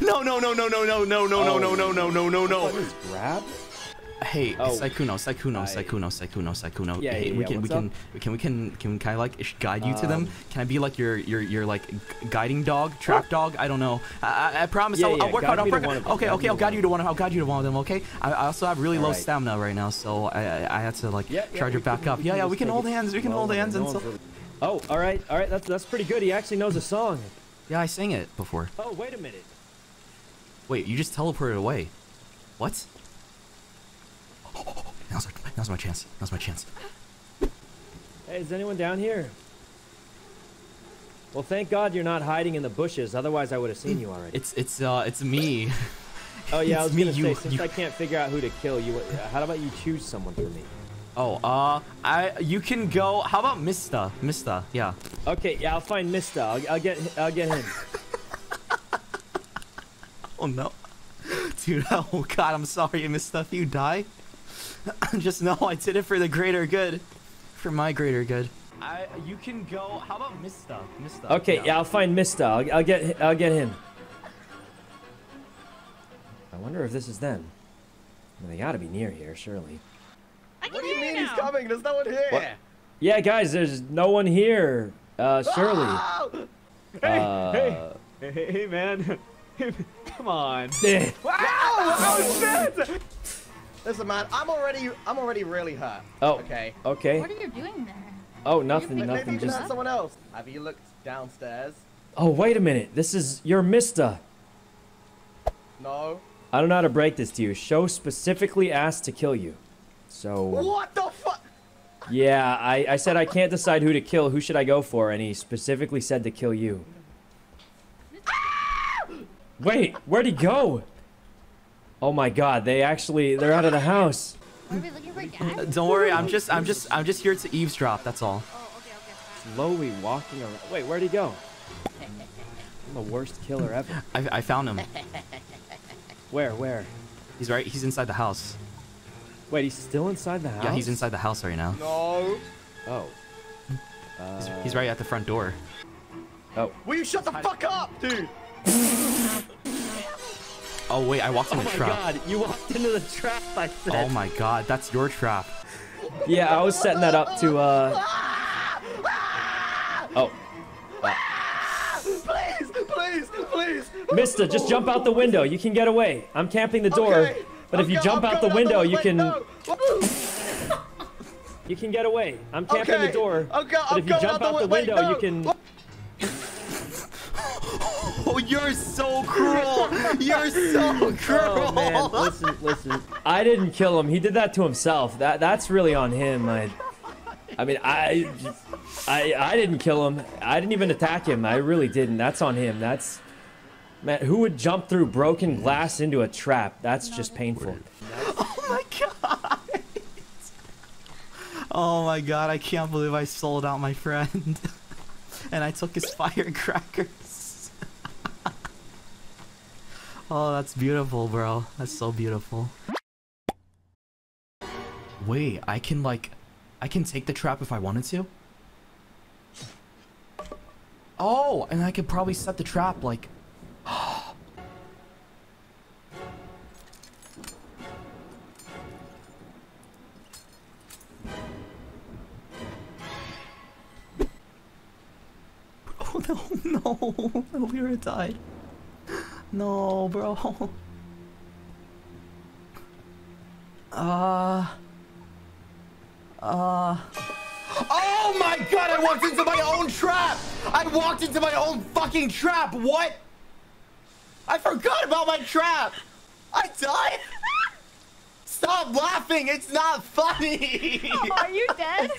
No, no, no, no, no, no, no, no, no, no, no, no, no, no, no. Just grab? Hey, Oh. Sykkuno, Sykkuno, I- Sykkuno, Sykkuno, Sykkuno. Yeah, hey, yeah, we yeah, can, we what's can, we can, we can, can, can I like guide you to them? Um, Can I be like your, your, your like guiding dog, trap dog? I don't know. I, I, I promise. Yeah, I'll, yeah, I'll work guide hard. I'll work. one them, Okay, guide okay, I'll guide you to one. I'll guide you to one of them. Okay. I, I also have really low Alright. stamina right now, so I, I, I had to like Yeah, yeah, charge we it back can- up. Yeah, yeah, we can hold hands. We can hold hands and so. Oh, all right, all right. That's that's pretty good. He actually knows a song. Yeah, I sang it before. Oh, wait a minute. Wait, you just teleported away. What? Now's my, now's my chance. Now's my chance. Hey, is anyone down here? Well, thank God you're not hiding in the bushes. Otherwise, I would have seen you already. It's it's uh it's me. oh yeah, I was me, gonna you- say since you- I can't figure out who to kill, you. uh, How about you choose someone for me? Oh, uh, I you can go. How about Mysta? Mysta, yeah. Okay, yeah, I'll find Mysta. I'll, I'll get I'll get him. Oh no, dude. Oh God, I'm sorry, Mysta. If you die, just know I did it for the greater good, for my greater good. I you can go. How about Mysta? Mysta. Okay, yeah, I'll find Mysta. I'll, I'll get I'll get him. I wonder if this is them. Well, they gotta be near here, surely. I can What do you hear mean you he's coming? There's no one here. What? Yeah, guys, there's no one here. Uh, surely. Oh! Uh, hey, hey, hey, man. Come on. eh. Listen, man, I'm already, I'm already really hurt. Oh, Okay. okay. What are you doing there? Oh, nothing, Maybe Maybe nothing. you Just. ask someone else. Have you looked downstairs? Oh, wait a minute. This is your Mysta. No. I don't know how to break this to you. Show specifically asked to kill you. So, What the fuck? yeah, I, I said I can't decide who to kill. Who should I go for? And he specifically said to kill you. Wait, where'd he go? Oh my god, they actually, they're out of the house. Are we looking for gas? Don't worry. I'm just I'm just I'm just here to eavesdrop. That's all. Oh, okay, okay. Slowly walking around. Wait, where'd he go? I'm the worst killer ever. I I found him. Where, where? He's right. He's inside the house. Wait, he's still inside the house? Yeah, he's inside the house right now. No. Oh. He's, Uh, he's right at the front door. Oh. Will you shut the fuck up, dude? Oh wait, I walked in Oh the my trap. god, you walked into the trap, I said. Oh my god, that's your trap. Yeah, I was setting that up to, uh... Oh. Please, please, please. Mister, just jump out the window. You can get away. I'm camping the door. Okay. But if you jump I'm out the window, you can... No. You can get away. I'm camping Okay. the door. Okay, but I'm if you jump out out the the way- wait, window, you no. can... You're so cruel. You're so cruel. Oh man, listen, listen. I didn't kill him. He did that to himself. That that's really on him. I, I mean, I, I, I didn't kill him. I didn't even attack him. I really didn't. That's on him. That's, man. Who would jump through broken glass into a trap? That's just painful. Oh my god. Oh my god, I can't believe I sold out my friend. and I took his firecrackers. Oh, that's beautiful, bro. That's so beautiful. Wait, I can like I can take the trap if I wanted to? Oh, and I could probably set the trap like Oh no, no, have died. No, bro. Uh. Uh. Oh my god, I walked into my own trap! I walked into my own fucking trap! What? I forgot about my trap! I died? Stop laughing! It's not funny! Are you dead?